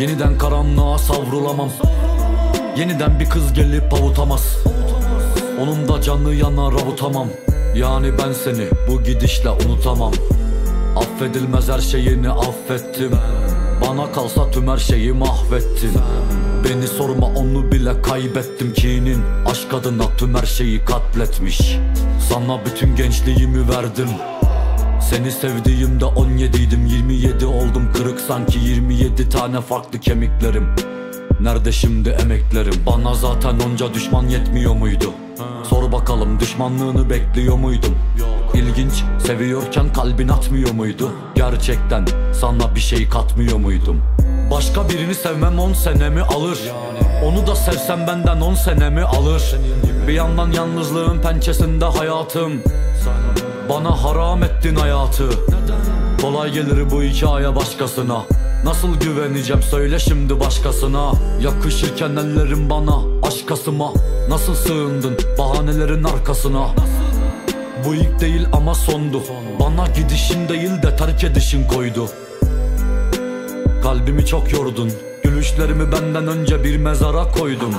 Yeniden karanlığa savrulamam. Yeniden bir kız gelip avutamaz. Onun da canı yanar avutamam. Yani ben seni bu gidişle unutamam. Affedilmez her şeyini affettim. Bana kalsa tüm her şeyi mahvettin Beni sorma onu bile kaybettim. Kinin aşk adına tüm her şeyi katletmiş. Sana bütün gençliğimi verdim. Seni sevdiğimde 17'ydim 27 oldum kırık sanki 27 tane farklı kemiklerim. Nerede şimdi emeklerim? Bana zaten onca düşman yetmiyor muydu? Sor bakalım düşmanlığını bekliyor muydum? İlginç seviyorken kalbin atmıyor muydu? Gerçekten sana bir şey katmıyor muydum? Başka birini sevmem 10 senemi alır? Onu da sevsem benden 10 senemi alır? Bir yandan yalnızlığın pençesinde hayatım. Bana haram ettin hayatı Kolay gelir bu hikaye başkasına. Nasıl güveneceğim söyle şimdi başkasına. Yakışırken ellerim bana aşkasıma Nasıl sığındın bahanelerin arkasına? Bu ilk değil ama sondu. Bana gidişin değil de terk edişin koydu. Kalbimi çok yordun Gülüşlerimi benden önce bir mezara koydum.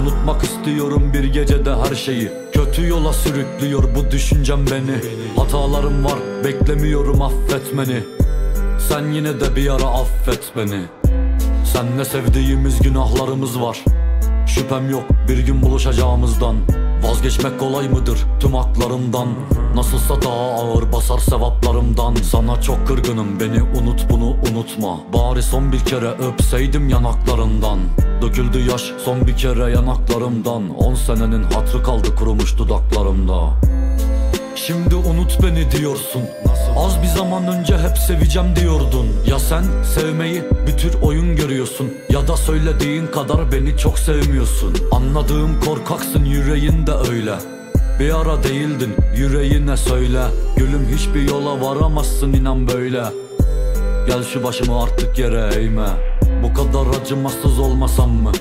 Unutmak istiyorum bir gecede her şeyi. Kötü yola sürüklüyor bu düşüncem beni. Hatalarım var beklemiyorum affetmeni Sen yine de bir ara affet beni. Senle sevdiğimiz günahlarımız var. Şüphem yok bir gün buluşacağımızdan Vazgeçmek kolay mıdır tüm haklarımdan? Nasılsa daha ağır basar sevaplarımdan. Sana çok kırgınım beni unut bunu unutma. Bari son bir kere öpseydim yanaklarından. Döküldü yaş son bir kere yanaklarımdan. On senenin hatrı kaldı kurumuş dudaklarımda. Şimdi unut beni diyorsun Az bir zaman önce hep seveceğim diyordun. Ya sen sevmeyi bir tür oyun görüyorsun. Ya da söylediğin kadar beni çok sevmiyorsun. Anladığım korkaksın yüreğin de öyle. Bir ara değildin yüreğine söyle. Gülüm hiçbir yola varamazsın inan böyle. Gel şu başımı artık yere eğme Bu kadar acımasız olmasam mı?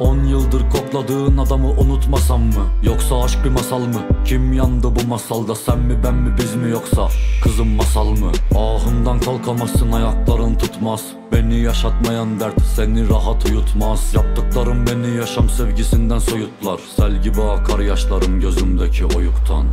10 yıldır kokladığın adamı unutmasam mı? Yoksa aşk bir masal mı? Kim yandı bu masalda sen mi ben mi biz mi yoksa Kızım masal mı? Ahından kalkamazsın ayakların tutmaz Beni yaşatmayan dert seni rahat uyutmaz Yaptıklarım beni yaşam sevgisinden soyutlar Sel gibi akar yaşlarım gözümdeki oyuktan